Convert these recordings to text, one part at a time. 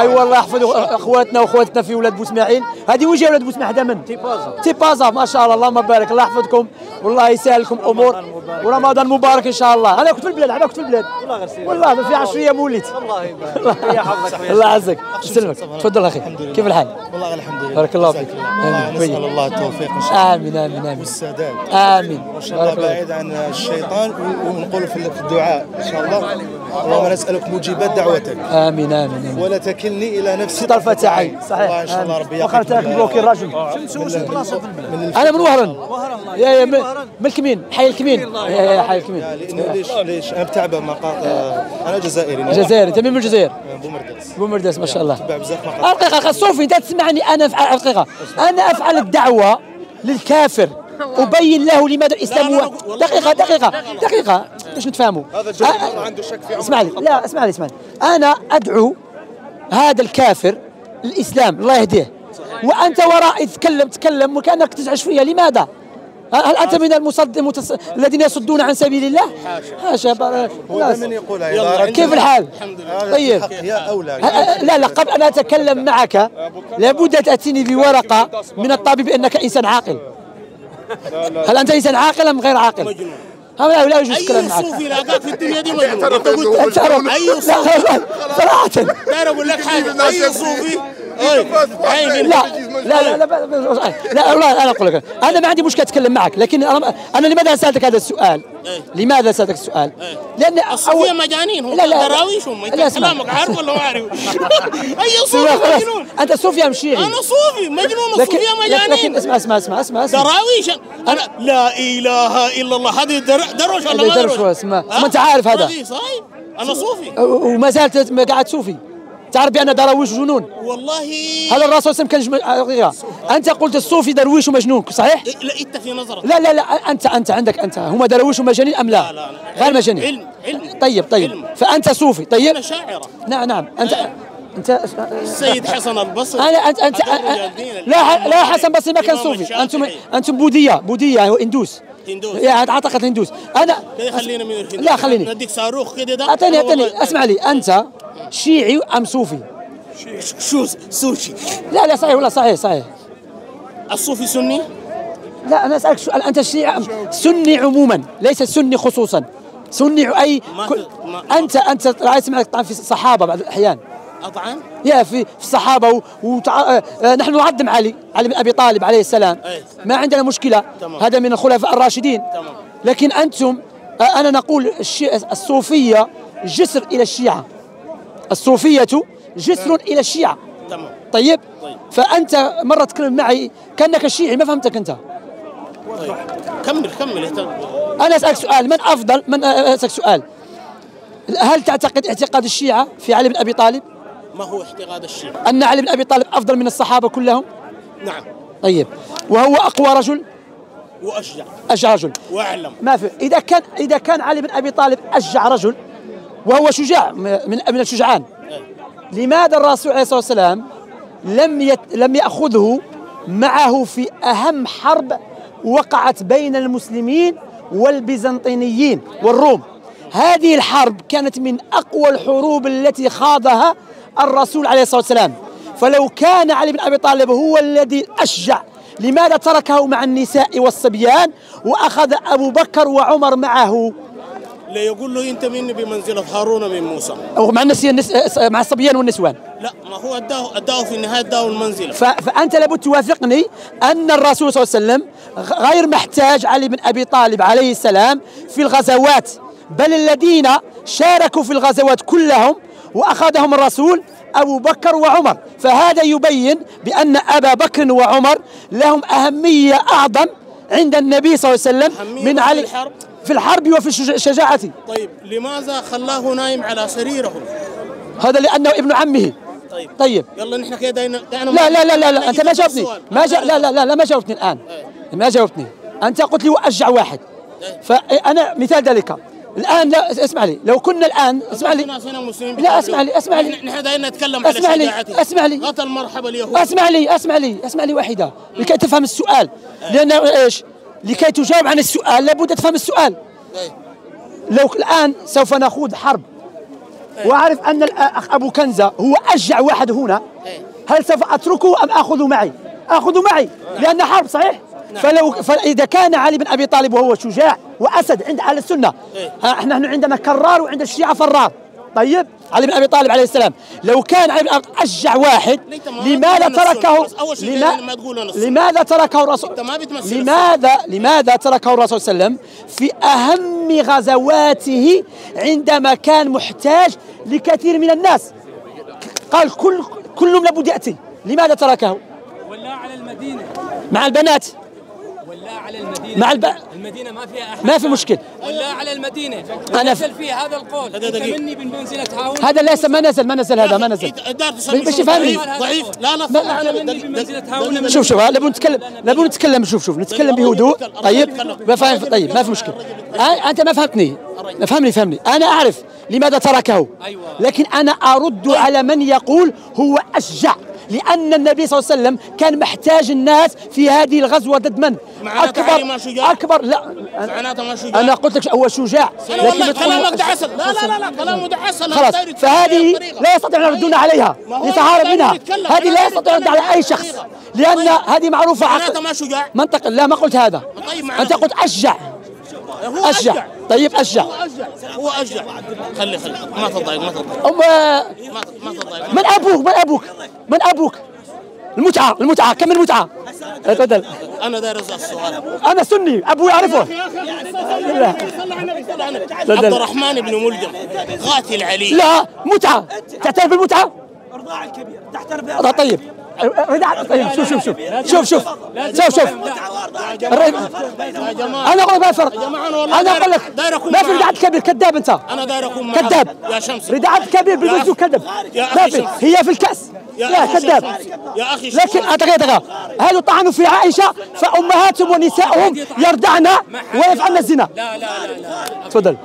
أي والله يحفظ أخواتنا وأخواتنا في ولاد بوسماعيل هذه جاي ولاد بوسماعيل هذا من؟ تيبازا تيبازا ما شاء الله. اللهم بارك. الله يحفظكم. والله يسهل لكم امور ورمضان مبارك إن شاء الله. أنا كنت في البلاد أنا كنت في البلاد. والله في عشرية موليت. الله يبارك. يحفظك الله يعزك. يسلمك. تفضل أخي. كيف الحال؟ والله الحمد لله. بارك الله فيك. آمين. نسأل الله التوفيق إن شاء الله. آمين آمين آمين. والسداد. آمين. وإن شاء الله بعيد عن الشيطان ونقول في الدعاء إن شاء الله. اللهم نسألك موجبات دعوتك. آمين آمين آمين. ولا تكلني إلى نفسي طرفة عين الله صحيح إن شاء الله ربي وخرت لك بلوكي الرجل من أنا من وهران. يا يا من الكمين. حي الكمين. يا يا حي الكمين. ليش ليش؟ أنا بتعب مقاطع أنا جزائري الجزائر انت من الجزائر. بومرداس بومرداس ما شاء الله. تبع بزاف مقاطع. دقيقة صوفي انت تسمعني أنا افعل دقيقة أنا أفعل الدعوة للكافر. أبين له لماذا الإسلام هو دقيقة دقيقة دقيقة. باش نتفاهموا أ- عنده شك في اسمع لي لا اسمع لي اسمع لي أنا أدعو هذا الكافر الإسلام الله يهديه. وأنت ورائي تتكلم تتكلم وكأنك تزعج فيا لماذا؟ هل أنت من المصد المتص... الذين يصدون عن سبيل الله؟ حاشا. بار- هو لا. دائما يقول هذا كيف الحال؟ طيب. طيب يا أولى. لا لا قبل أن أتكلم معك لابد أن تأتيني بورقة من الطبيب إنك إنسان عاقل. هل أنت إنسان عاقل أم غير عاقل؟ مجنون. هذا لا يجوز الكلام أي معك؟ صوفي لاقاك في الدنيا دي مجنون. أنت قلت أي لا صوفي. صراحة. داير أقول لك حاجة. أي صوفي. أي لا لا لا لا, لا, لا والله أنا أقول لك أنا ما عندي مشكلة أتكلم معك لكن أنا أنا لماذا سالتك هذا السؤال؟ لماذا سألتك السؤال؟ لأن الصوفيه مجانين هم لا لا دراويش هم لا انت اسمع. كلامك عارف ولا ما عارف أي صوفي. مجنون أنت صوفي أم شيعي؟ أنا صوفي مجنون لكن الصوفية لكن, لكن مجانين اسمع اسمع اسمع اسمع, اسمع. دراويش أنا لا إله إلا الله هذه در- دروش ولا ما دروش دروش اسمه. ها؟ ما أنت عارف هذا. صحيح أنا صوفي وما زالت قاعد صوفي تعرف بان دراويش جنون؟ والله. هذا الرسول وسلم كان جم... أنت قلت الصوفي درويش ومجنون صحيح؟ لا إنت في نظرك. لا لا لا أنت أنت عندك أنت. هم درويش ومجانين أم لا؟ لا، لا. غير مجانين علم- علم. طيب طيب. علم. فأنت صوفي طيب؟ أنا شاعرة. نعم نعم. أنت أنت السيد حسن البصري. أنا أنت أنت. لا لا حسن بصري ما كان صوفي. أنتم أنتم بوذيه بوذيه هندوس. هندوس. يعني أعتقد هندوس. أنا خلينا من الهندوس. لا خليني. نديك صاروخ كده ده. أعطيني أعطيني. اسمع لي أنت شيعي أم صوفي؟ شو سوشي لا لا صحيح والله صحيح؟ صحيح. الصوفي سني؟ لا أنا أسألك سؤال. أنت شيعي أم سني عموما ليس سني خصوصا. سني أي كل انت أنت رايت سمعك طبعا في الصحابه بعض الاحيان أطعن؟ يا في في الصحابه. وتع... آه، آه، نحن نعظم علي علي بن أبي طالب عليه السلام. أي. ما عندنا مشكلة. تمام. هذا من الخلفاء الراشدين. تمام. لكن أنتم آه، أنا نقول الشي... الصوفية جسر إلى الشيعة. الصوفية جسر إلى الشيعة. تمام. طيب. طيب. فأنت مره تكلم معي كأنك شيعي ما فهمتك أنت. طيب. كمل كمل. أنا أسألك سؤال من أفضل من أسألك سؤال. هل تعتقد اعتقاد الشيعة في علي بن أبي طالب؟ ما هو اعتقاد الشيعة؟ أن علي بن أبي طالب أفضل من الصحابة كلهم؟ نعم. طيب. وهو أقوى رجل؟ وأشجع. أشجع رجل. وأعلم. ما في. إذا كان إذا كان علي بن أبي طالب أشجع رجل وهو شجاع من من الشجعان. لماذا الرسول عليه الصلاة والسلام لم يت لم يأخذه؟ معه في أهم حرب وقعت بين المسلمين والبيزنطينيين والروم. هذه الحرب كانت من أقوى الحروب التي خاضها الرسول عليه الصلاة والسلام. فلو كان علي بن أبي طالب هو الذي أشجع لماذا تركه مع النساء والصبيان وأخذ أبو بكر وعمر معه؟ لا يقول له انت مني بمنزلة هارون من موسى. أو مع النس... مع الصبيان والنسوان. لا ما هو اداه أداه في النهايه اداه المنزلة. ف... فأنت لابد توافقني أن الرسول صلى الله عليه وسلم غير محتاج علي بن أبي طالب عليه السلام في الغزوات بل الذين شاركوا في الغزوات كلهم وأخذهم الرسول أبو بكر وعمر. فهذا يبين بأن أبا بكر وعمر لهم أهمية أعظم عند النبي صلى الله عليه وسلم أهمية من علي الحرب؟ في الحرب وفي الشجاعه طيب لماذا خلاه نايم على سريره؟ هذا لأنه ابن عمه. طيب. طيب. يلا نحن كده داينا لا لا لا لا, لا أنت ما جاوبتني. ما جا لا لا لا لا ما جاوبتني الآن. ما جاوبتني. أنت قلت لي وأشجع واحد. فانا مثال ذلك. الآن لا اسمع لي. لو كنا الان اسمع لي. لا، اسمع لي، اسمع لي. نحن- دايما نتكلم على اسمع لي، اسمع لي. اليهود. اسمع لي اسمع لي اسمع لي واحدة. لكي تفهم السؤال. لأن إيش؟ لكي تجاوب عن السؤال لابد تفهم السؤال. إيه. لو الآن سوف نخوض حرب وأعرف أن الاخ أبو كنزة هو أشجع واحد هنا هل سوف أتركه أم اخذه معي؟ اخذه معي لأن حرب صحيح؟ فلو فإذا كان علي بن أبي طالب وهو شجاع وأسد عند أهل السنة ها، إحنا نحن عندنا كرار وعند الشيعة فرار. طيب؟ علي بن أبي طالب عليه السلام. لو كان علي بن أبي طالب أشجع واحد لماذا تركه لما-. لماذا تركه الرسول أنت ما بتمثل لماذا لماذا تركه الرسول صلى الله عليه وسلم في أهم غزواته عندما كان محتاج لكثير من الناس؟ قال كل كلهم لابد يأتي. لماذا تركه؟ ولا على المدينة. مع البنات. ولا على المدينة. مع الب... المدينة ما فيها أحد. ما في مشكل. ولا على المدينة. أنا نزل في هذا القول. أنت دقيقة. مني بمنزلة هارون هذا ليس ما نزل ما نزل هذا ما نزل. يفهمني. ضعيف ضعيف. لا لا هارون شوف شوف نبغى نتكلم نبغى نتكلم شوف شوف نتكلم بهدوء. طيب ما فاهم طيب ما في مشكله آه، أنت ما فهمتني. فهمني فهمني. أنا أعرف لماذا تركه. أيوة. لكن أنا أرد على من يقول هو أشجع. لأن النبي صلى الله عليه وسلم كان محتاج الناس في هذه الغزوة ضد من شجاع؟ اكبر لا. معناته ما شجاع. أنا قلت لك هو شجاع أنا بتقول كلامك هو ده عسل لا لا لا لا كلامه خلاص أنا فهذه. لا يستطيع أن يردون عليها ما هو يتهارب منها. هذه أنا لا يستطيع أن يرد على أي شخص. لأن طيب. هذه معروفة عقل ما شجاع. منطق لا ما قلت هذا. طيب أنت قلت أشجع. أشجع. طيب أشجع. هو أشجع. هو أشجع. خلي خلي. ما تضايق ما تضايق. أم ما ما تضايق. من أبوك؟ من أبوك؟ من أبوك؟ المتعة المتعة. كم المتعة؟ تفضل. أنا داير اسال السؤال. أنا سني أبوي يعرفه. عبد الرحمن بن ملجم قاتل علي لا متعة. تعترف بالمتعة؟ آه، طيب ردع طيب. شوف شوف شوف. شوف شوف. شوف شوف. أنا أقول ما فرق أنا أقول لك. ما في. ردعات كبير كذاب أنت. أنا داير أكون معك كذاب. يا شمسي ردعات كبير بالوزن كذب. يا ما في شمس. هي في الكأس. يا لا كذاب شمس. يا أخي لكن شمس. اتغير اتغير هذا طعنوا في عائشة؟ فأمهاتهم ونسائهم يردعن ويفعلن الزنا. لا لا لا. تفضل.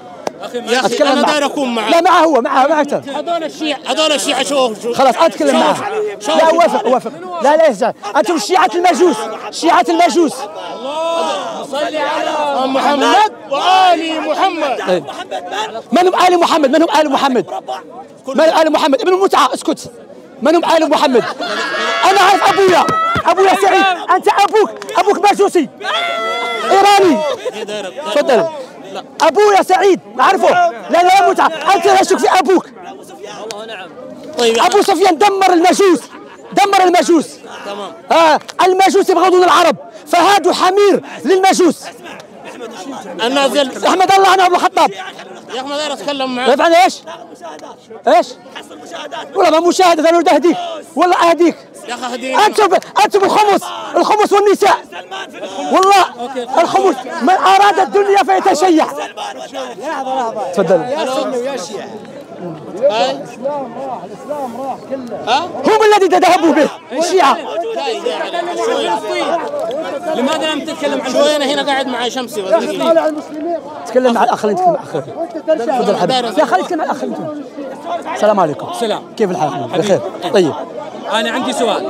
ما يا أخي اتكلم أنا معه. داير أكون معك لا معه هو معه معه أكثر. هذول الشيعة هذول الشيعة شوف خلاص أتكلم معه. لا أوافق أوافق. لا لا يسجع أنتم شيعة المجوس شيعة المجوس. محمد وآل محمد. طيب. من هم آل محمد من هم آل محمد. من آل محمد. ابن المتعة اسكت. من هم آل محمد. أنا عارف أبويا. أبويا سعيد. أنت أبوك أبوك مجوسي. إيراني. تفضل. ابويا سعيد أعرفه. لا لا متعة. أنت لا شك في أبوك. طيب أبو سفيان دمر المجوس. دمر المجوس. تمام. آه المجوس يبغضون العرب. فهادوا حمير للمجوس. أنا أحمد الله عن أبو الخطاب. يا أخي ما داير أتكلم معك. يفعل إيش؟ إيش؟ والله ما مشاهدة أنا اريد أهديك. والله أهديك. يا أخي هديني أنتم أنتم الخمس. الخمس والنساء. والله الخمس من اراد الدنيا فيتشيع تفضل هم الذي تذهبوا به الشيعة لماذا لم تتكلم عن شو أنا هنا قاعد مع شمسي. تكلم مع الاخ نتكلم مع الاخ تفضل حبيبي لا خلينا نتكلم مع الاخ السلام عليكم سلام. كيف الحال بخير طيب أنا عندي سؤال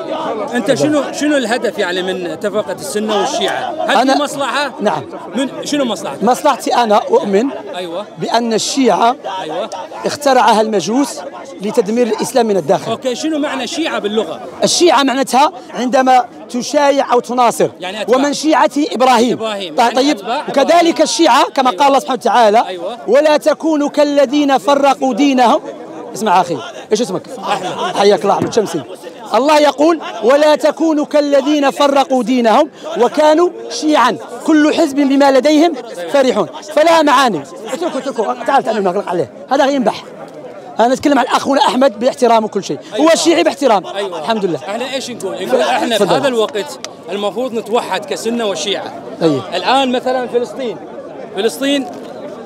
أنت شنو شنو الهدف يعني من تفرقه السنة والشيعة؟ هل أنا- في مصلحة؟ نعم. من شنو مصلحتك؟ مصلحتي أنا أؤمن أيوه بأن الشيعة أيوه اخترعها المجوس لتدمير الإسلام من الداخل أوكي شنو معنى شيعه باللغة؟ الشيعة معناتها عندما تشايع أو تناصر يعني أتباع. ومن شيعته إبراهيم إبراهيم. طيب, يعني طيب أتباع وكذلك الشيعة كما قال الله سبحانه وتعالى أيوة. ولا تكونوا كالذين فرقوا دينهم اسمع أخي إيش اسمك؟ أحمد حياك الله أحمد شمسي الله يقول ولا تكونوا كالذين فرقوا دينهم وكانوا شيعا. كل حزب بما لديهم فرحون. فلا معاني. اتركوا اتركوا. تعال تعال نغلق عليه. هذا ينبح. أنا نتكلم عن أخونا أحمد باحترام وكل شيء. هو شيعي باحترام. أيوه. الحمد لله. أحنا إيش نقول؟ نقول إحنا في. هذا الوقت المفروض نتوحد كسنة وشيعة. طيب. الآن مثلا فلسطين. فلسطين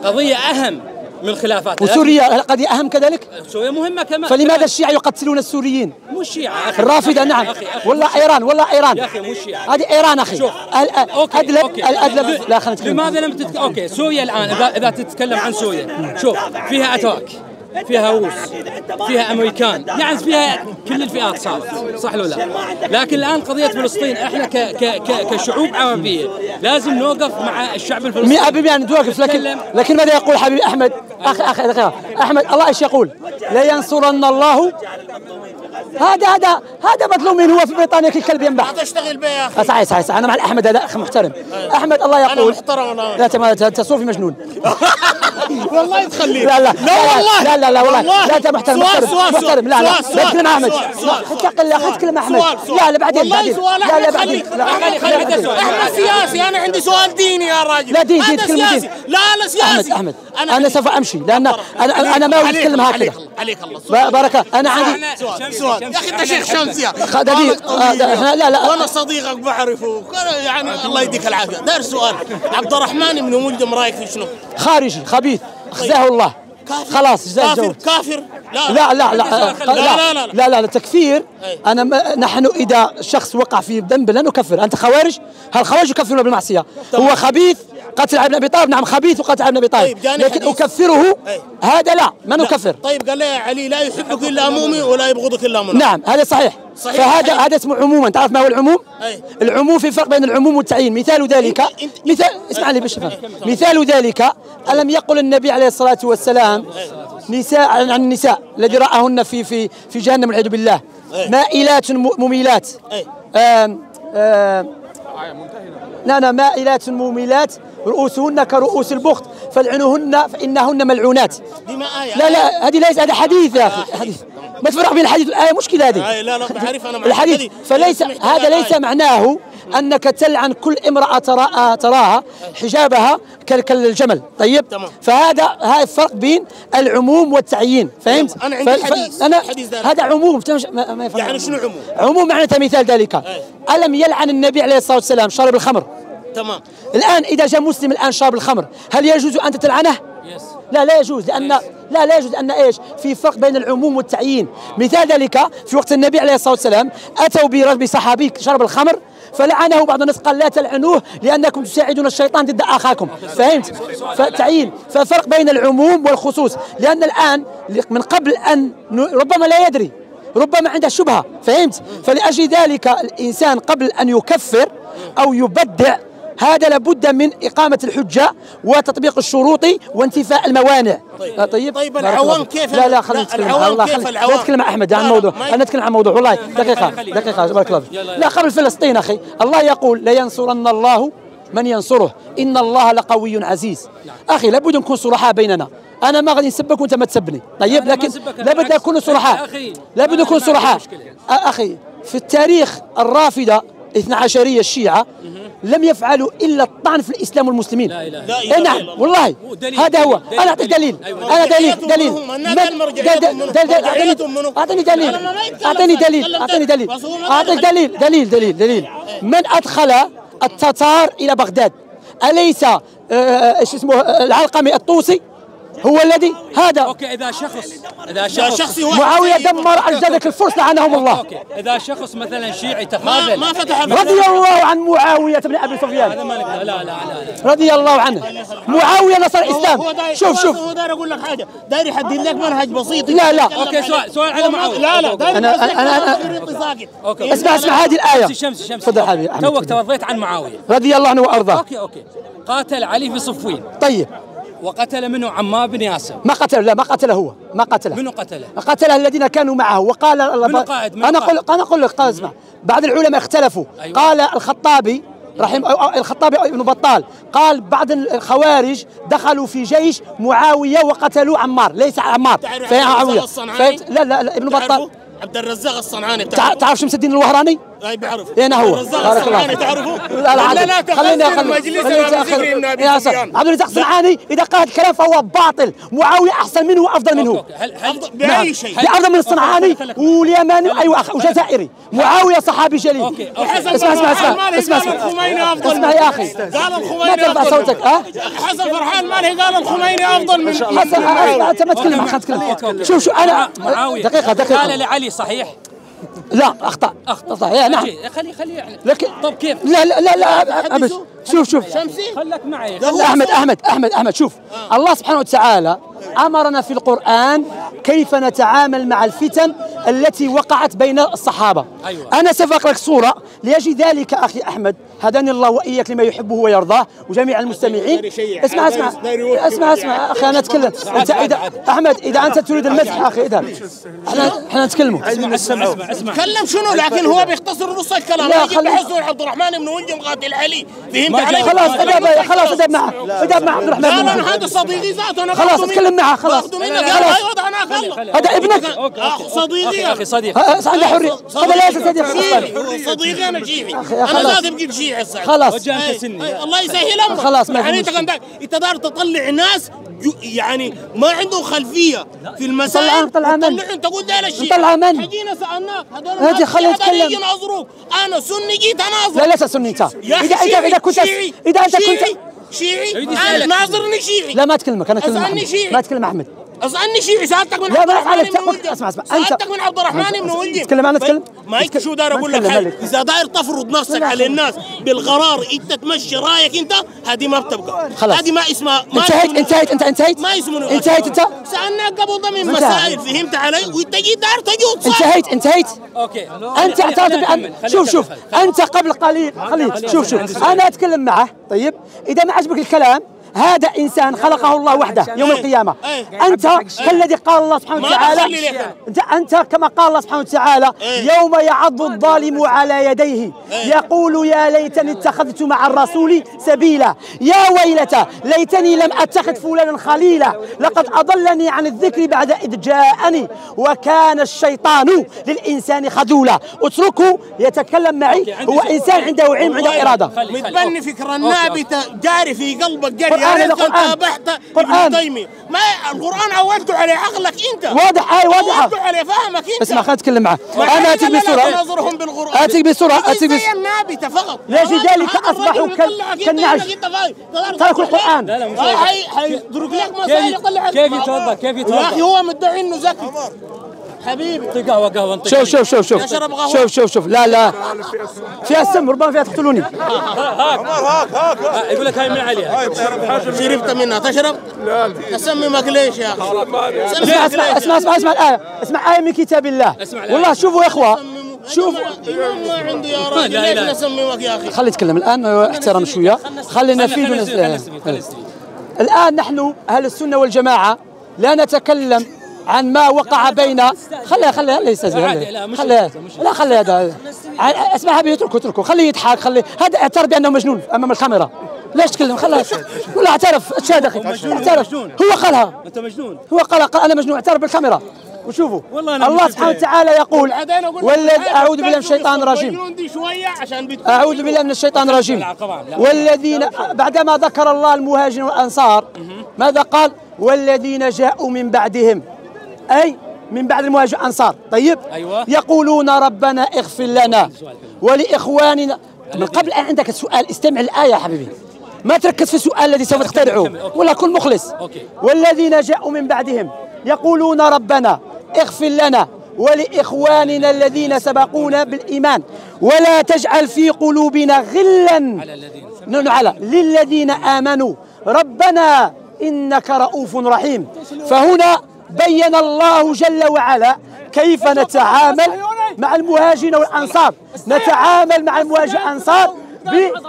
قضية أهم. من خلافات. وسوريا قضية أهم كذلك؟ سوريا مهمة كمان فلماذا الشيعة يقتلون السوريين؟ مو الشيعة أخي. الرافضة نعم. أخي أخي والله إيران والله إيران. يا أخي مو الشيعة. هذه إيران أخي. شوف. okay أدلب okay. الأدلب لا خلينا نتكلم. لماذا لم تتك... okay سوريا الآن اذا إذا تتكلم عن سوريا. شوف فيها أتراك. فيها روس فيها أمريكان يعني فيها كل الفئات صارت صح ولا لا؟ لكن الآن قضية فلسطين إحنا ك ك ك كشعوب عربية لازم نوقف مع الشعب الفلسطيني. 100% أن توقف لكن. لكن ماذا يقول حبيبي أحمد؟ أخي أخي دقيقه أحمد الله إيش يقول؟ لينصرن الله. هذا هذا هذا مظلوم من هو في بريطانيا كالكلب ينبح. تشتغل به يا أخي. آه، صحيح صحيح صحيح. أنا مع أحمد هذا أخ محترم. أحمد الله يقول محترم أنا. لا تم- ت- ت- صوفي مجنون. والله تخليه لا لا لا والله لا لا لا والله. لا انت محترم سؤال محترم سؤال محترم لا لا سؤال لا تكلم احمد سؤال سؤال اتق الله خذ كلمه احمد سؤال سؤال. لا لا بعدين بعدين سؤال لا لا أحمد بعدين خليك. إحنا سياسي أنا عندي سؤال ديني يا راجل لا دين- دين، أنا تكلم سياسي. دين. لا لا سياسي احمد احمد أنا سوف امشي لأن أنا أنا ما اريد اتكلم هكذا عليك الله ب- بركه أنا عندي سؤال سؤال يا أخي انت شيخ شمس يا خ- دقيق. آه، ده- إحنا- لا، لا. وأنا صديقك بعرفه يعني الله يديك العافيه داير سؤال عبد الرحمن بن ملجم رايك في شنو؟ خارجي خبيث خزاه الله كافر خلاص جزاه كافر الجو كافر لا لا لا لا لا، لا لا، لا، لا لا. لا لا التكفير أي. أنا ما نحن اذا شخص وقع في ذنب لا نكفر انت خوارج هل خوارج يكفرون بالمعصيه هو خبيث قتل علي بن أبي طالب. نعم خبيث وقتل علي بن أبي طالب. طيب، لكن. أكفره؟ أي. هذا لا ما. نكفر طيب قال لي يا علي لا يحبك إلا مؤمن ولا يبغضك إلا منافق نعم هذا صحيح. صحيح، فهذا. هذا اسمه عموما. تعرف ما هو العموم؟ أي. العموم في فرق بين العموم والتعيين. مثال ذلك مثال اسمع لي افهم مثال ذلك ألم يقل النبي عليه الصلاة والسلام نساء عن النساء الذي رآهن في في في جهنم والعياذ بالله. أي. مائلات م- مميلات. آم آم. لا لا مائلات مميلات. رؤوسهن كرؤوس البخت فالعنوهن فإنهن ملعونات. دي ما آية. لا لا هذه ليس هذا حديث يا أخي حديث. ما تفرق بين الحديث والايه مشكله هذه. آية لا لا بعرف أنا مع الحديث فليس هذا ليس. معناه أنك تلعن كل امرأة ترى تراها حجابها كال- كالجمل طيب؟ تمام. فهذا هذا الفرق بين العموم والتعيين فهمت؟ أنا عندي حديث- أنا حديث ذلك. هذا عموم ما ما يعني شنو عموم؟ عموم معناته مثال ذلك. أي. ألم يلعن النبي عليه الصلاة والسلام شرب الخمر؟ تمام. الآن إذا جاء مسلم الآن شرب الخمر هل يجوز أن تلعنه يس لا لا يجوز لأن لا لا يجوز ان إيش؟ في فرق بين العموم والتعيين. مثال ذلك في وقت النبي عليه الصلاة والسلام أتوا برجل صحابي شرب الخمر فلعنه بعض الناس قال لا تلعنوه لأنكم تساعدون الشيطان ضد أخاكم. فهمت؟ فتعيين. ففرق بين العموم والخصوص لأن الآن من قبل أن ربما لا يدري ربما عنده شبهة. فهمت؟ فلأجل ذلك الإنسان قبل أن يكفر أو يبدع هذا لابد من إقامة الحجة وتطبيق الشروط وانتفاء الموانع. طيب. آه، طيب. طيب العوام. كيف لا لا لا، خلينا نتكلم العوام كيف العوام؟ لا نتكلم مع أحمد عن لا، لا، موضوع. ما ي- أنا نتكلم عن موضوع. والله دقيقة خلي- دقيقة بارك الله فيك. لا قبل فلسطين أخي. الله يقول لينصرن الله من ينصره. إن الله لقوي عزيز. أخي لابد نكون صرحاء بيننا. أنا ما غادي نسبك وأنت ما تسبني. طيب لكن لابد. نكون أخي، لابد نكون. أ- أخي في التاريخ الرافضة اثنا عشرية الشيعة لم يفعلوا إلا الطعن في الإسلام والمسلمين. لا إله لا إيه إله نعم إلا الله. والله. هو دليل- هذا هو. دليل- أنا أعطيك دليل. دليل. أيوة. أنا دليل. دليل. أعطيني دليل. أعطيني دليل أعطيني. دليل. أعطيك دليل دليل دليل دليل. من أدخل التتار إلى بغداد. أليس آه، آه، إيش اسمه آه، العلقمي الطوسي؟ هو الذي هذا. أوكي إذا شخص إذا شخص شخصي معاوية زي- دمر أجدادك الفرس لعنهم الله. أوكي إذا شخص مثلا شيعي ما تخاذل ما فتح رضي الله عن معاوية بن أبي هذا سفيان ما لا لا لا رضي الله عنه. معاوية نصر الإسلام. شوف شوف. هو داير أقول لك حاجة. داير يحدد لك منهج بسيط. لا، لا. أوكي سؤال سؤال على معاوية. لا لا. داير أنا- خريطة ساقط. أوكي. اسمع اسمع هذه الآية. شمسي شمسي تفضل حبيبي توك. توضيت عن معاوية. رضي الله عنه وأرضاه. أوكي أوكي. قاتل علي في صفوين. طيب. وقتل منه عمار بن ياسر ما قتله لا ما قتله هو ما قتله منو قتله؟ قتله الذين كانوا معه وقال الله منو قائد؟ منو أنا؟ أقول أنا أقول لك قال اسمع بعض العلماء اختلفوا أيوة. قال الخطابي رحم الخطابي ابن بطال قال بعض الخوارج دخلوا في جيش معاوية وقتلوا عمار ليس عمار تعرف عبد الرزاق الصنعاني؟ لا لا, لا ابن؟ بطال عبد الرزاق الصنعاني؟ تعرف شمس الدين الوهراني؟ أي بيعرف. أين هو؟ بارك الله فيك. تعرفه؟ لا لا لا تأخر. بكر بن أبي يا. سلام. عبد الرزاق الصنعاني إذا قال كلام فهو باطل معاوية أحسن منه وأفضل منه. هل أفضل- بأي شيء؟ بأفضل من الصنعاني واليماني؟ أيوه وجزائري معاوية صحابي جليل. اسمع اسمع اسمع اسمع اسمع. أفضل يا أخي. قال ما الخميني ترفع أفضل صوتك ها؟ حسن فرحان مالي قال الخميني أفضل من حسن أنت ما تتكلم خلينا نتكلم. شوف شوف أنا معاوية. دقيقة قال دقيقه لعلي صحيح. لا أخطأ. أخطأ. يا نعم. أجي، خلي خلي يعني لكن طب كيف؟ لا لا لا لا أبد. شوف شوف. شمسي؟ خلك معي لا أحمد أحمد أحمد أحمد شوف. الله سبحانه وتعالى أمرنا في القرآن كيف نتعامل مع الفتن التي وقعت بين الصحابة. أيوة. أنا سوف لك صورة ليجي ذلك أخي أحمد. هداني الله وإياك لما يحبه ويرضاه وجميع المستمعين. اسمع اسمع. اسمع اسمع. أخي أنا أتكلم. أنت إذا أحمد إذا أنت تريد المزح أخي اذهب إحنا إحنا نتكلموا أسمع أسمع أسمع. تكلم شنو؟ لكن هو بيختصر نص الكلام. لا، خلي- عبد الرحمن بن ونجم قاتل علي فهمت؟ ما علي؟ خلاص ادب خلاص ادب معه. ادب مع عبد الرحمن. لا لا هذا صديقي ذاته أنا خلاص، اتكلم. معه، خلاص. خلاص. هذا ابنك. صديقي. أخي صديق عنده حرية. هذا ليس صديق صديقي. أنا أخي، أنا بقيت شيعي الساعة خلاص. انت سني أي، الله يسهل أمرك. خلاص، ما في يعني أنت أنت دار تطلع ناس يعني ما عندهم خلفية في المسائل. نطلع من؟ تطلعهم تقول ده الشيء نطلع من؟ حجينا سالناك هذول هاتي، خليه يتكلم. أنا سني جيت اناظر لا ليس سني انت. اذا اذا شيعي، إذا كنت شيعي إذا أنت شيعي كنت شيعي أنا. ناظرني شيعي. لا ما اتكلمك أنا أتكلم أحمد. شيعي. ما أتكلم أحمد. اسالني شيعي سالتك من لا، الرحمن عليك. اسمع، اسمع. سالتك من عبد الرحمن بن ولجم تتكلم أنا أتكلم؟ ما انت شو داير أقول لك. عليك. إذا داير تفرض نفسك على. الناس بالقرار إنت تمشي رأيك إنت هذه ما بتبقى خلاص. هذه ما اسمها ما انتهيت اسمه- انتهيت انت انتهيت ما اسمه انتهيت انت سألناك قبل ده من انتهى. مسائل فهمت علي وانت جيت داير تجود صح انتهيت انتهيت أوكي انت بان شوف شوف أنت قبل قليل خليل شوف شوف أنا أتكلم معه طيب إذا ما عجبك الكلام هذا إنسان خلقه الله وحده يوم القيامة. أنت كالذي قال الله سبحانه وتعالى. انت أنت كما قال الله سبحانه وتعالى. يوم يعض الظالم على يديه. يقول يا ليتني اتخذت مع الرسول سبيلا. يا ويلتى ليتني لم أتخذ فلانا خليلا. لقد أضلني عن الذكر بعد إذ جاءني. وكان الشيطان للإنسان خذولا. اتركه يتكلم معي. هو إنسان عنده علم عنده إرادة. متبني فكرة نابتة جاري في قلبك جاري يا ريت. تابعت. ابن تيمية ما القرآن عودته على عقلك أنت واضح آي واضحة عودته على فهمك أنت اسمع خلينا نتكلم معه أنا أتيك بصوره تناظرهم بالقرآن أتيك تجي أتيك زي بصوره النابتة فقط لذلك أنت كالنعش. تركوا القرآن. لا، لا، مش هاي- هذا. هاي هيدرك لك مسائل يطلعك كيف يتوضأ؟ كيف يتوضأ؟ يا أخي هو مدعي إنه ذكي حبيبي. قهوة قهوة انطي شوف شوف شوف شوف. شوف شوف شوف. لا لا. فيها السم ربما فيها تقتلوني. آه، يقول لك هاي من عليها. شربت منها. تشرب؟ لا اسممك ليش يا أخي؟ اسمع اسمع اسمع اسمع اسمع الآية اسمع آية من كتاب الله. والله شوفوا يا إخوة. شوف ما عندي يا راجل. لا، ليش لا. نسممك يا أخي؟ خلي يتكلم. الآن احترم شوية. خلينا نفيد. الآن نحن أهل السنة والجماعة لا نتكلم عن ما وقع بين خليه خليه لا، خليه مش لا خليه هذا. اسمع حبيبي اتركه اتركه خليه يضحك خليه هذا اعترف بأنه مجنون أمام الكاميرا. ليش تكلم؟ خلاص ولا اعترف اتشهد مجنون، اعترف. هو قالها. أنت مجنون. هو قال قال أنا مجنون. اعترف بالكاميرا. وشوفوا. والله أنا الله سبحانه. وتعالى يقول والذي أعوذ بالله من الشيطان الرجيم. أعوذ بالله من الشيطان الرجيم. والذين بعدما ذكر الله المهاجرين والأنصار ماذا قال؟ والذين جاءوا من بعدهم. أي من بعد المهاجر والأنصار طيب؟ أيوة. يقولون ربنا اغفر لنا ولإخواننا. من قبل أن عندك السؤال استمع الآية حبيبي. ما تركز في السؤال الذي سوف تخترعه. ولا كن مخلص. أوكي. والذين جاءوا من بعدهم يقولون ربنا اغفر لنا ولإخواننا الذين سبقونا بالإيمان. ولا تجعل في قلوبنا غلا. على الذين على للذين آمنوا. ربنا إنك رؤوف رحيم. فهنا بين الله جل وعلا كيف نتعامل مع المهاجرين والأنصار. نتعامل مع المهاجرين والأنصار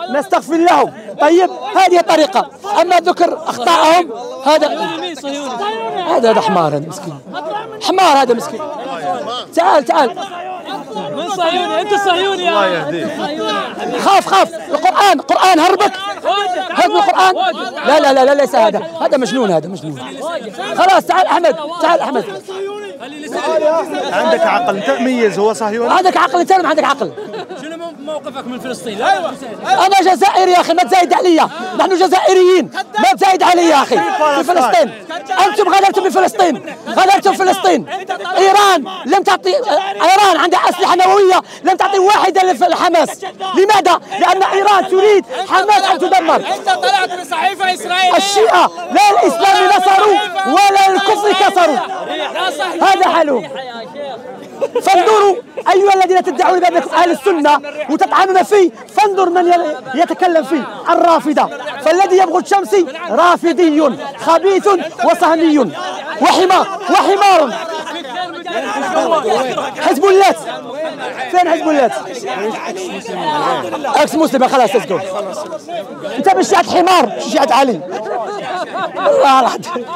بنستغفر لهم. طيب هذه طريقة. أما ذكر أخطائهم هذا هذا هذا حمار هذا مسكين. حمار هذا مسكين. تعال تعال. من صهيوني؟ أنت صهيوني الله يا يهديك خاف خاف. القرآن القرآن هربك. من القرآن؟ لا لا لا لا ليس هذا. هذا مجنون هذا مجنون. خلاص تعال أحمد تعال أحمد. عندك عقل انت ميز هو صهيوني. عندك عقل انت ما عندك عقل. موقفك من فلسطين؟ أيوه. أنا جزائري يا أخي ما تزايد علي نحن جزائريين. ما تزايد علي يا أخي. في فلسطين. أنتم غادرتم بفلسطين. غادرتم فلسطين. إيران لم تعطي إيران عندها أسلحة نووية لم تعطي واحدة لحماس. لماذا؟ لأن إيران تريد حماس ان تدمر أنت طلعت بصحيفة إسرائيلية. الشيعة لا الإسلام نصروا ولا الكفر كسروا هذا حالهم فانظروا أيها الذين تدعون بانكم أهل السنة وتطعنون فيه فانظر من يتكلم فيه الرافضة. فالذي يبغض شمسي رافضي خبيث وصهني وحمار وحمار. حزب اللات فين حزب اللات؟ أكس مسلم خلاص اسكت. أنت مش شيعة حمار شيعة علي. الله العظيم.